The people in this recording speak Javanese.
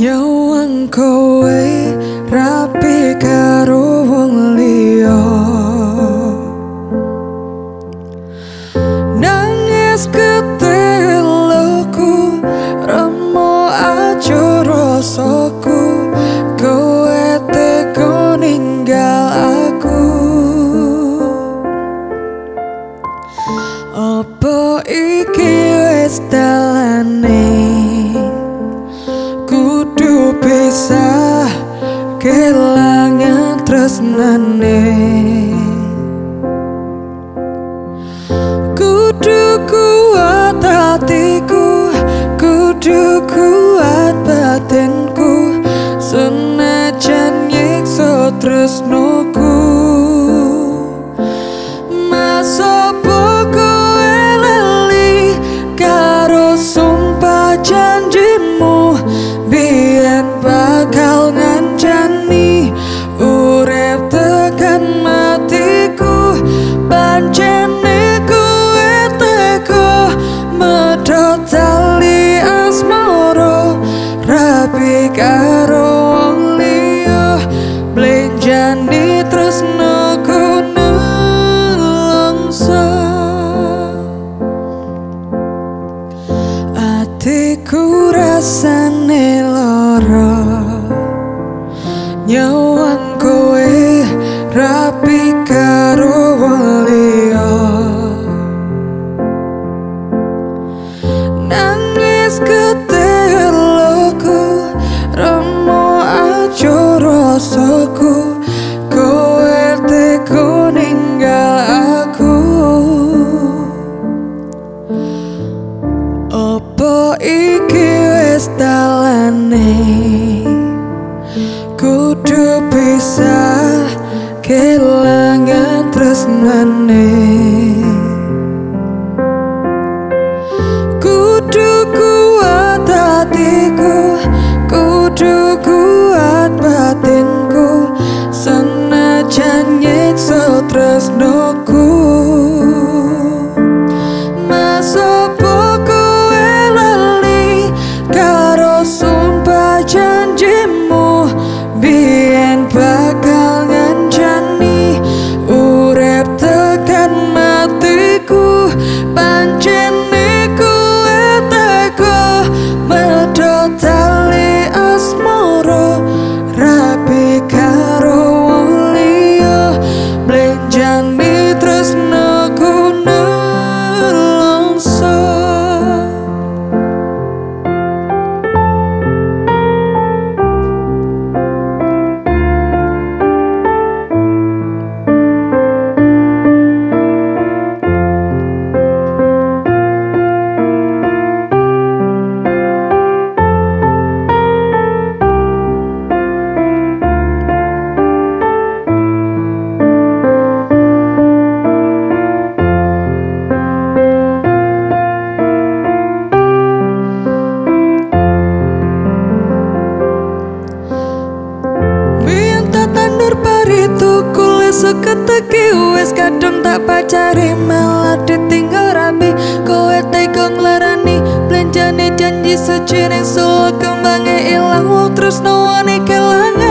nyawang kowe rapi karo Senajan nyiksa tresnoku nangis keteluku remo aja rasaku kowe teko ninggal aku. Apa iki wis dalane Kudu bisa kelangan tresnane. Kudu kuat hatiku Kudu kuat batinku. Senajan nyiksa tresnoku seketeki wis kadung tak pacari malah ditinggal rapi. Kowe tega nglarani blenjane janji suci ning solo kembange ilang terus nawane kelangan